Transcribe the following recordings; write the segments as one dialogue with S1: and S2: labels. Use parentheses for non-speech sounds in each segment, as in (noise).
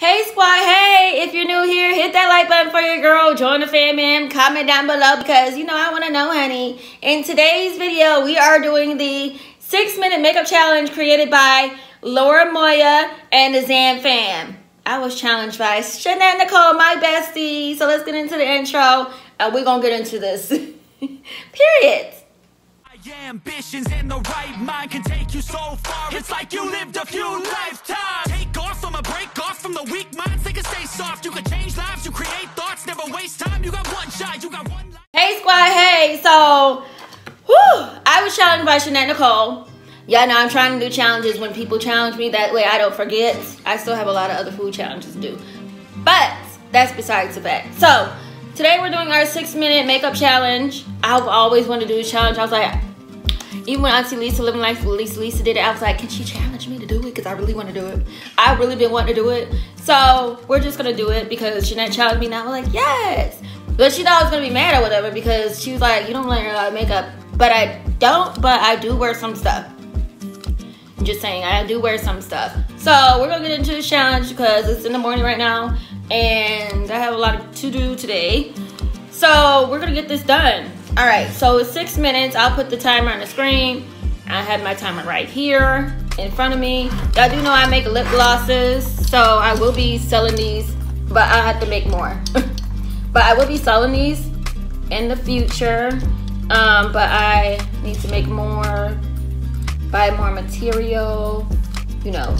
S1: Hey squad, hey, if you're new here, hit that like button for your girl, join the fam and comment down below because you know I want to know, honey. In today's video, we are doing the six minute makeup challenge created by Laura Moya and the ZAM fam. I was challenged by Shunnette Nicole, my bestie. So let's get into the intro and we're gonna get into this. (laughs) Period. Ambitions in the right mind can take you so far. It's like you lived a few lifetimes. So, whew, I was challenged by Shunnette Nicole. Yeah, now I'm trying to do challenges when people challenge me. That way I don't forget. I still have a lot of other food challenges to do. But that's besides the fact. So, today we're doing our six minute makeup challenge. I've always wanted to do a challenge. I was like, even when Auntie Lisa living life Lisa Lisa did it, I was like, can she challenge me to do it? Because I really want to do it. I really been wanting to do it. So we're just gonna do it because Jeanette challenged me. Now we're like, yes. But she thought I was gonna be mad or whatever because she was like, you don't learn a lot of makeup. But I don't, but I do wear some stuff. I'm just saying, I do wear some stuff. So we're gonna get into the challenge because it's in the morning right now and I have a lot to do today. So we're gonna get this done. All right, so it's six minutes. I'll put the timer on the screen. I have my timer right here in front of me. Y'all do know I make lip glosses, so I will be selling these, but I have to make more. (laughs) but I will be selling these in the future, um, but I need to make more, buy more material, you know,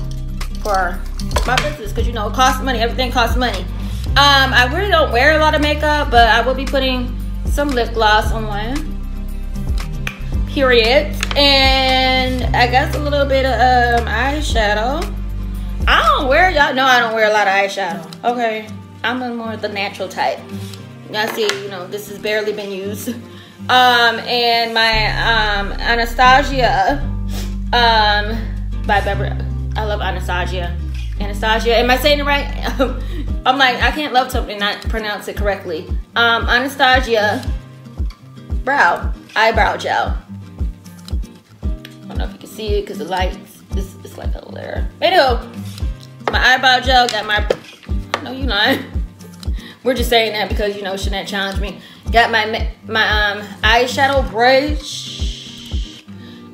S1: for my business, because you know, it costs money. Everything costs money. Um, I really don't wear a lot of makeup, but I will be putting some lip gloss on period. And i guess a little bit of um, eyeshadow. I don't wear y'all know i don't wear a lot of eyeshadow. Okay i'm a more the natural type y'all see you know this has barely been used um and my um anastasia um by Beverly. i love anastasia anastasia am i saying it right (laughs) i'm like i can't love something not pronounce it correctly um, Anastasia brow eyebrow gel. I don't know if you can see it because the lights. This is like a layer. Anywho, my eyebrow gel got my. No, you lying. We're just saying that because you know Shunnette challenged me. Got my my um eyeshadow brush.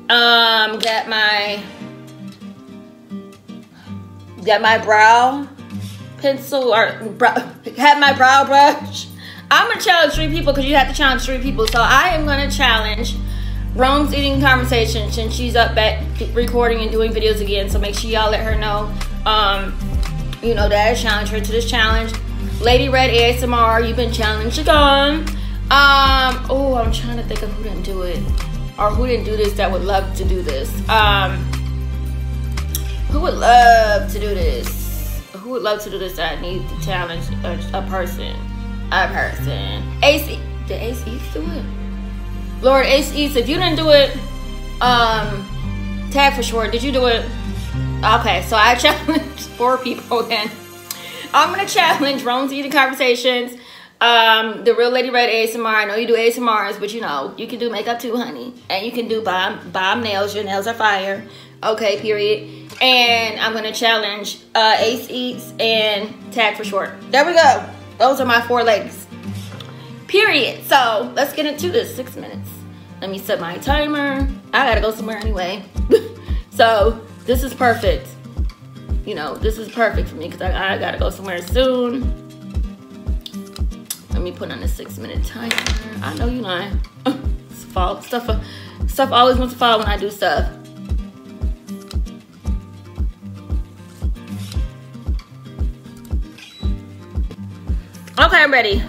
S1: Um, got my got my brow pencil or brow, had my brow brush I'm gonna challenge three people because you have to challenge three people. So I am gonna challenge Rome's eating conversation since she's up back recording and doing videos again. So make sure y'all let her know. Um, you know that I challenge her to this challenge. Lady Red ASMR, you've been challenged again. Um, oh, I'm trying to think of who didn't do it or who didn't do this that would love to do this. Um, who would love to do this? Who would love to do this that I need to challenge a, a person? a person. AC, did Ace Eats do it? Lord Ace Eats, if you didn't do it, um, tag for short, did you do it? Okay, so I (laughs) challenged four people then. I'm gonna challenge Rome's Eating Conversations, um, the Real Lady Red ASMR. I know you do ASMRs, but you know, you can do makeup too, honey. And you can do bomb, bomb nails, your nails are fire. Okay, period. And I'm gonna challenge uh, Ace Eats and Tag for Short. There we go. Those are my four ladies. Period. So let's get into this. Six minutes. Let me set my timer. I gotta go somewhere anyway. (laughs) so this is perfect. You know, this is perfect for me because I, I gotta go somewhere soon. Let me put on a six minute timer. I know you lying. (laughs) fall stuff. Uh, stuff always wants to fall when I do stuff. Okay, I'm ready.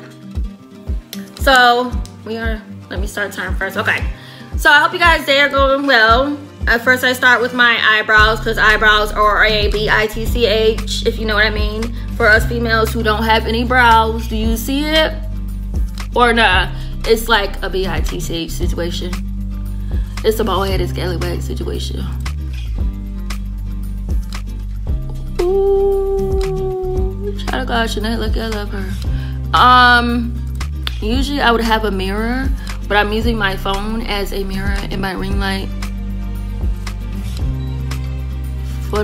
S1: So we are, let me start time first. Okay. So I hope you guys day are going well. At first I start with my eyebrows because eyebrows are A-B-I-T-C-H, if you know what I mean. For us females who don't have any brows, do you see it? Or nah, it's like a B-I-T-C-H situation. It's a bald-headed scallywag situation. Ooh, shout out God, Chanel, look, I love her. Um, usually I would have a mirror, but I'm using my phone as a mirror in my ring light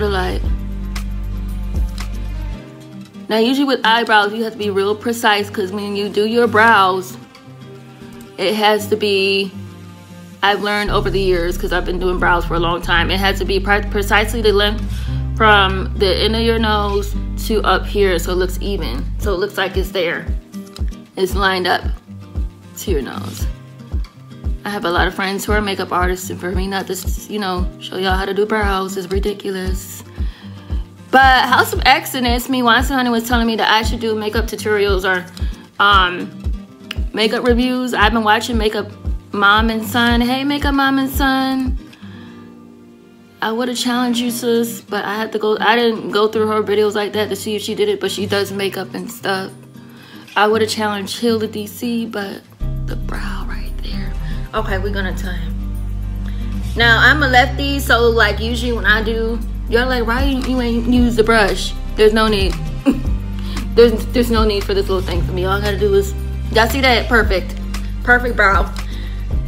S1: light. Now, usually with eyebrows, you have to be real precise because when you do your brows, it has to be, I've learned over the years because I've been doing brows for a long time, it has to be precisely the length from the end of your nose to up here so it looks even. So it looks like it's there. It's lined up to your nose. I have a lot of friends who are makeup artists and for me not to, you know, show y'all how to do brows is ridiculous. But House of Exodus, me once Honey was telling me that I should do makeup tutorials or um, makeup reviews. I've been watching Makeup Mom and Son. Hey, Makeup Mom and Son. I would have challenged you, sis, but I had to go. I didn't go through her videos like that to see if she did it, but she does makeup and stuff. I would have challenged Hilda DC, but the brow. Okay, we're gonna time. Now I'm a lefty, so like usually when I do Y'all like, why you ain't use the brush? There's no need. (laughs) there's there's no need for this little thing for me. All I gotta do is, y'all see that? Perfect. Perfect brow.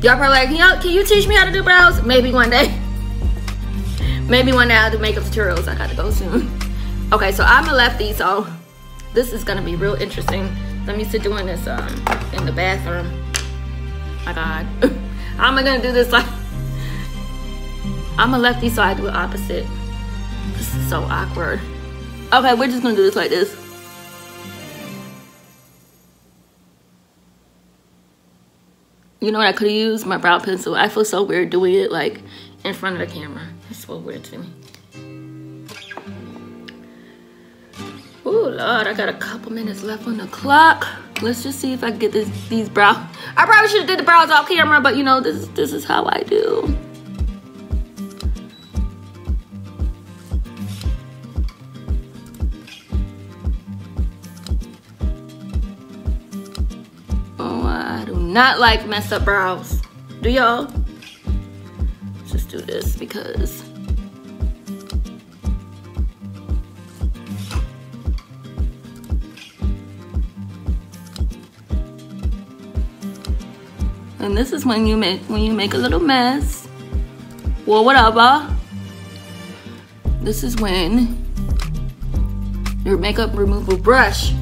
S1: Y'all probably like, y'all, can you teach me how to do brows? Maybe one day. (laughs) Maybe one day I'll do makeup tutorials. I gotta go soon. (laughs) Okay, so I'm a lefty, so this is gonna be real interesting. Let me sit doing this um, in the bathroom. My God. How am I gonna do this like, I'm a lefty, so I do it opposite. This is so awkward. Okay, we're just gonna do this like this. You know what I could have used? My brow pencil. I feel so weird doing it like in front of the camera. It's so weird to me. Oh Lord, I got a couple minutes left on the clock. Let's just see if I can get this, these brows. I probably should have did the brows off camera, but you know, this, this is how I do. Oh, I do not like messed up brows. Do y'all? Just do this because And this is when you make when you make a little mess. Well, whatever. This is when your makeup removal brush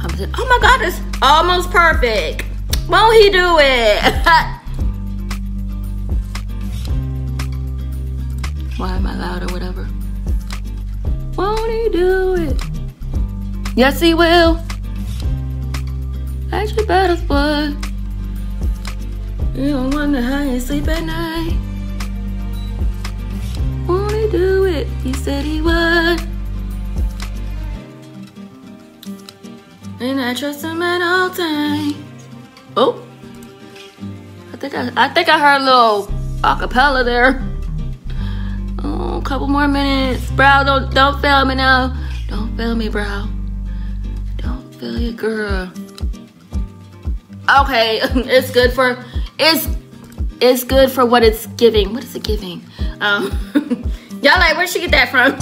S1: comes in. Oh my god, it's almost perfect. Won't he do it? (laughs) Why am I loud or whatever? Won't he do it? Yes, he will. That's your better boy. You don't wonder how you sleep at night. Won't do it? He said he would. And I trust him at all times. Oh, I think I, I think I heard a little acapella there. Oh, a couple more minutes. Brow, don't don't fail me now. Don't fail me, brow. Don't fail you, girl. Okay, (laughs) it's good for it's it's good for what it's giving. What is it giving? Um, (laughs) y'all like where'd she get that from?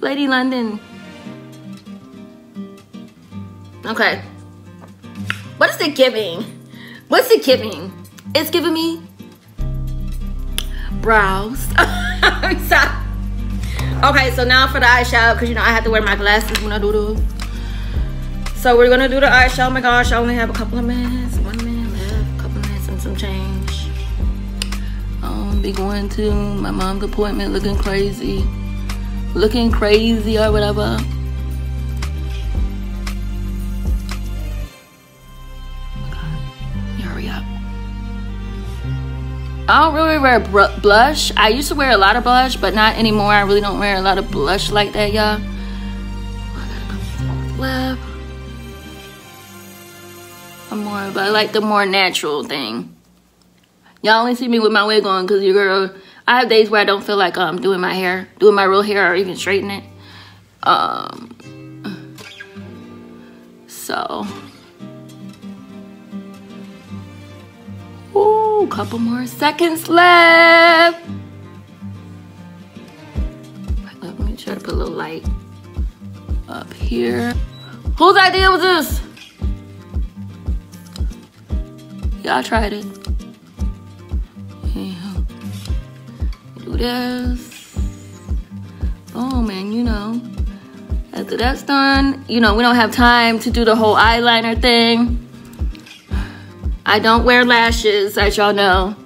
S1: Lady London. Okay. What is it giving? What's it giving? It's giving me brows. (laughs) I'm sorry. Okay, so now for the eyeshadow, because you know I have to wear my glasses when I do. So we're gonna do the eyeshadow. Oh my gosh, I only have a couple of minutes. One minute left, couple minutes and some change. I'll be going to my mom's appointment looking crazy looking crazy or whatever. I don't really wear blush. I used to wear a lot of blush, but not anymore. I really don't wear a lot of blush like that, y'all. I'm more of I like the more natural thing. Y'all only see me with my wig on because your girl I have days where I don't feel like um doing my hair, doing my real hair or even straightening it. Um, so, ooh, couple more seconds left. Let me try to put a little light up here. Whose idea was this? Yeah, I tried it. Yeah. Do this. Oh man, you know. After that's done, you know, we don't have time to do the whole eyeliner thing. I don't wear lashes, as y'all know.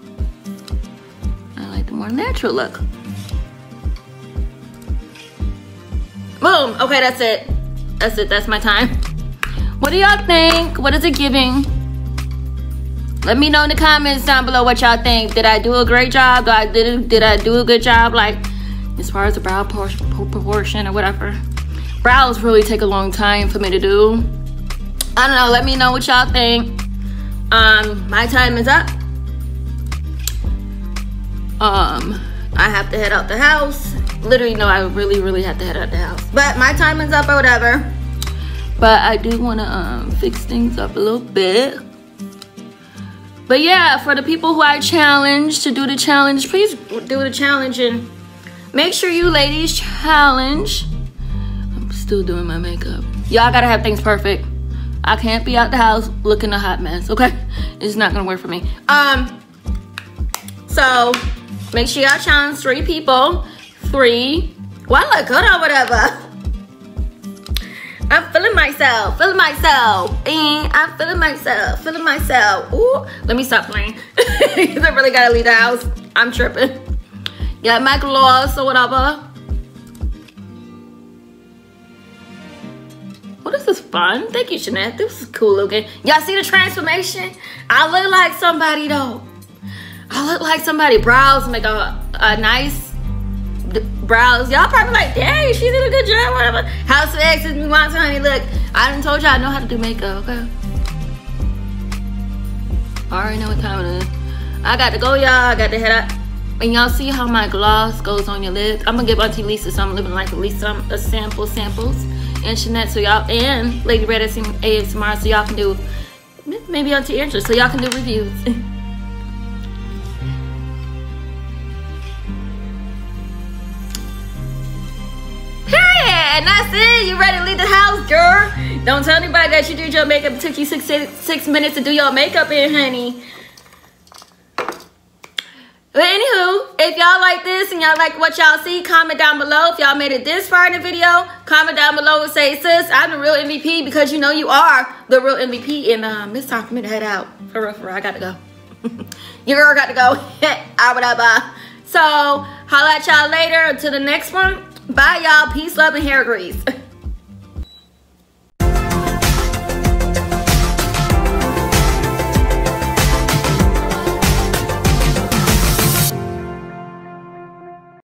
S1: I like the more natural look. Boom. Okay, that's it. That's it. That's my time. What do y'all think? What is it giving? Let me know in the comments down below what y'all think. Did I do a great job? Did I did, did I do a good job? Like as far as the brow proportion or whatever. Brows really take a long time for me to do. I don't know. Let me know what y'all think. Um, my time is up. Um, I have to head out the house. Literally, no, I really, really have to head out the house. But my time is up or whatever. But I do want to um, fix things up a little bit. But yeah, for the people who I challenge to do the challenge, please do the challenge and make sure you ladies challenge. I'm still doing my makeup. Y'all gotta have things perfect. I can't be out the house looking a hot mess, okay? It's not gonna work for me. Um, so make sure y'all challenge three people. Three. Well, I look good or whatever. I'm feeling myself, feeling myself. And I'm feeling myself, feeling myself. Ooh, let me stop playing. (laughs) I really gotta leave the house. I'm tripping. Got my gloss or whatever. Well, this is fun. Thank you, Jeanette. This is cool looking. Y'all see the transformation? I look like somebody though. I look like somebody. Brows make a, a nice brows. Y'all probably like, dang, she did a good job, whatever. House of X is me want to, honey. Look, I done told y'all I know how to do makeup, okay? I already know what time it is. I got to go, y'all. I got to head out. And y'all see how my gloss goes on your lips? I'm gonna give Auntie Lisa some living like at least some a sample samples and Shunnette so y'all and Lady Red ASMR so y'all can do maybe Auntie Angela so y'all can do reviews. (laughs) and that's it. You ready to leave the house, girl? Don't tell anybody that you did your makeup. It took you six, six minutes to do your makeup in, honey. But anywho, if y'all like this and y'all like what y'all see, comment down below. If y'all made it this far in the video, comment down below and say, sis, I'm the real MVP because you know you are the real MVP. And um, it's time for me to head out. For real, for real, I got to go. (laughs) Your girl got to go. (laughs) I would So, holla at y'all later. Until the next one. Bye, y'all. Peace, love, and hair grease. (laughs)